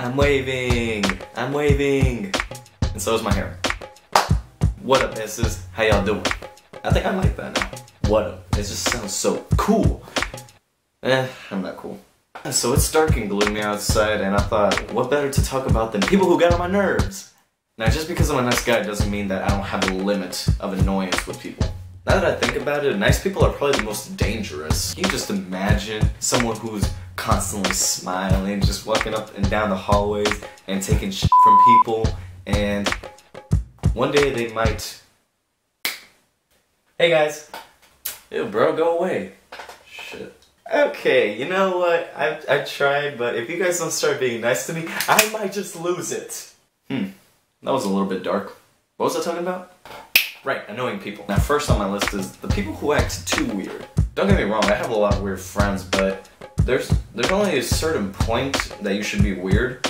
I'm waving. I'm waving. And so is my hair. What up, S's? How y'all doing? I think I like that now. What up? It just sounds so cool. Eh, I'm not cool. So it's dark and gloomy outside, and I thought, what better to talk about than people who get on my nerves? Now, just because I'm a nice guy doesn't mean that I don't have a limit of annoyance with people. Now that I think about it, nice people are probably the most dangerous. Can you just imagine someone who's constantly smiling, just walking up and down the hallways and taking shit from people, and one day they might. Hey guys! Ew, bro, go away. Shit. Okay, you know what? I I tried, but if you guys don't start being nice to me, I might just lose it. Hmm. That was a little bit dark. What was I talking about? Right, annoying people. Now, first on my list is the people who act too weird. Don't get me wrong, I have a lot of weird friends, but there's there's only a certain point that you should be weird.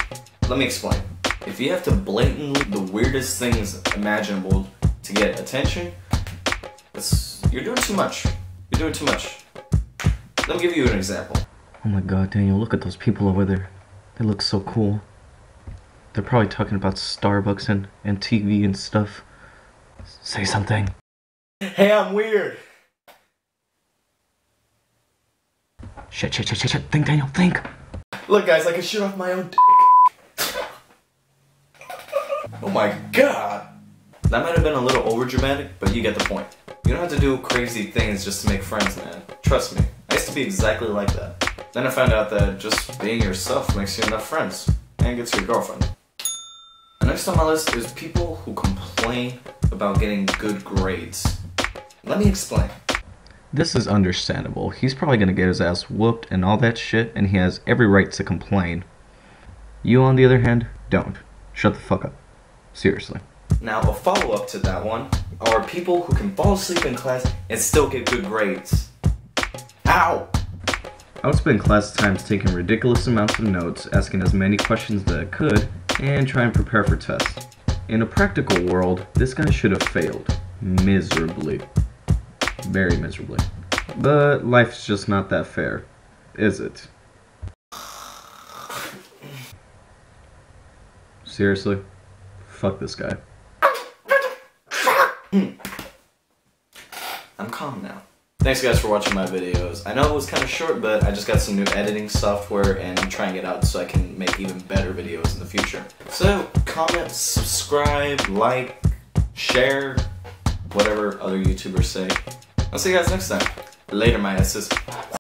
Let me explain. If you have to blatantly the weirdest things imaginable to get attention, it's, you're doing too much. You're doing too much. Let me give you an example. Oh my god, Daniel, look at those people over there. They look so cool. They're probably talking about Starbucks and, and TV and stuff. Say something. Hey, I'm weird. Shit, shit, shit, shit, shit. Think, Daniel, think. Look, guys, I can shoot off my own dick. oh my god. That might have been a little overdramatic, but you get the point. You don't have to do crazy things just to make friends, man. Trust me. I used to be exactly like that. Then I found out that just being yourself makes you enough friends and gets your girlfriend. The next on my list is people who complain about getting good grades. Let me explain. This is understandable. He's probably gonna get his ass whooped and all that shit, and he has every right to complain. You, on the other hand, don't. Shut the fuck up. Seriously. Now, a follow up to that one are people who can fall asleep in class and still get good grades. Ow! I would spend class times taking ridiculous amounts of notes, asking as many questions as I could, and try and prepare for tests. In a practical world, this guy should have failed. Miserably. Very miserably. But life's just not that fair, is it? Seriously? Fuck this guy. I'm calm now. Thanks guys for watching my videos. I know it was kind of short, but I just got some new editing software and I'm trying it out so I can make even better videos in the future. So, comment, subscribe, like, share, whatever other YouTubers say. I'll see you guys next time. Later, my asses.